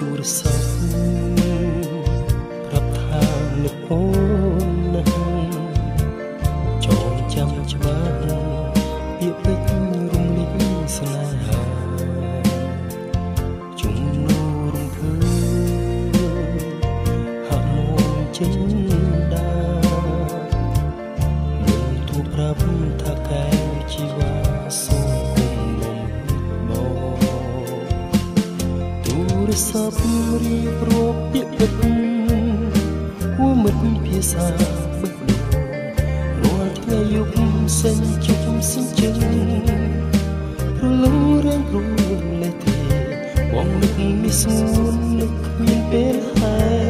futuro só. ស័ព្ទរៀបរាប់ពាក្យពេចន៍ហួមិត្តភាសាបិទដូររាល់ថ្ងៃយប់សេញជុំសិញ្ជឹងរលឹងរៀងរួចលេទេបងនឹកមានសួននឹកគ្មានពេលហើយ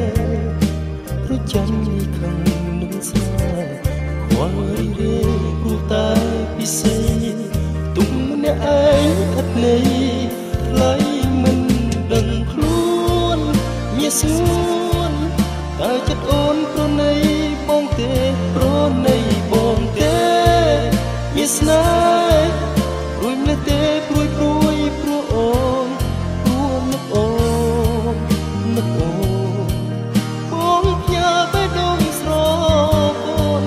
មានស្នេហ៍រួយម្លេះទេព្រួយព្រួយព្រោះអូនព្រោះនឹកអូននឹកអូនបងផ្ញើទៅដងស្រពោន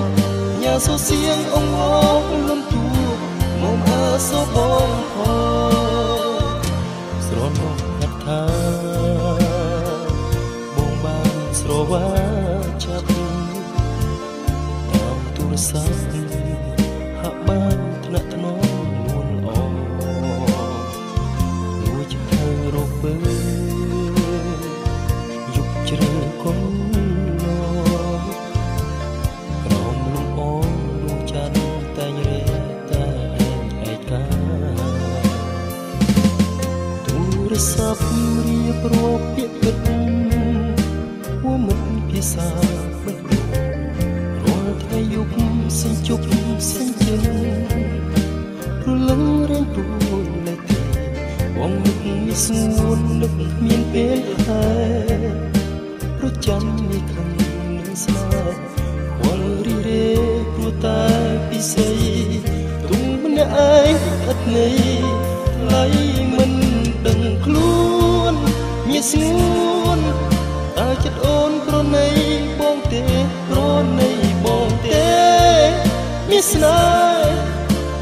ញ៉ាសូសៀងអងអងលំទួមកអើសូបងផងស្រណោះកាត់ថាបងបានស្រវាចាប់តាមទូរស័ព្ទហា ជ្រៅកុំឡងក្រោមលំអងដួងច័ន្ទតែងរេតែឯកាទូរស័ព្ទរៀបរាប់ពាក្យពិតហួមិនភាសាបិទរាល់ថ្ងៃយប់សិញ្ជប់សិញ្ជឹងរលឹងរៀងទួលេទេបងនឹកមានសួននឹកមានពេលហើយ ប្រចាំនេះខំនឹងស្នេហ៍ខ្វល់រីរេព្រោះតែពិសេសទុំម្នាក់ឯងអត់ន័យថ្លៃមិនដឹងខ្លួនមានស្ងួនតើចិត្តអូនប្រណីបងទេប្រណីបងទេមានស្នេហ៍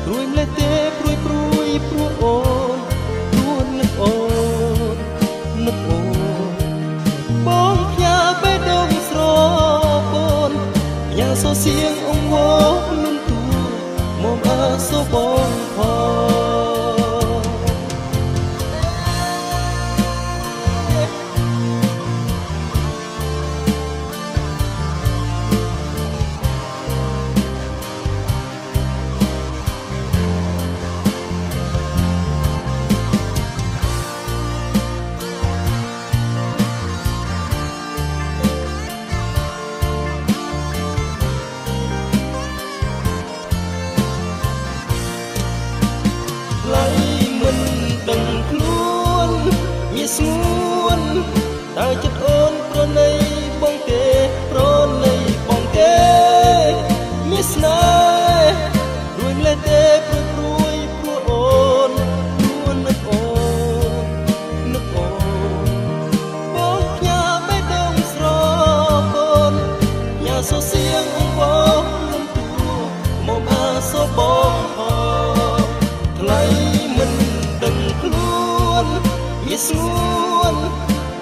រួយម្លេះទេព្រួយព្រួយព្រោះអូនព្រោះនឹកអូននឹកអូន សូសៀងអង្វរលំទួមកអើសូបងផង មានសួន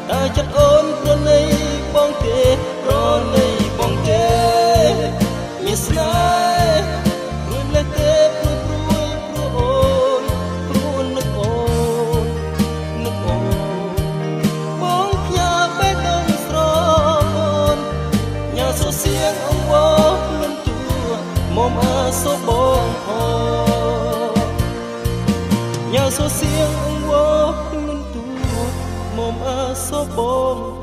តើចិត្តអូនប្រណីបងទេប្រណីបងទេមានស្នេហ៍រួយម្លេះទេព្រួយព្រួយព្រោះអូនព្រោះនឹកអូននឹកអូនបងផ្ញើបេះដូងស្រអូនញ៉ាសូសៀងអង្វរលំទួមកអើសូបងផងញ៉ាសូសៀង អង្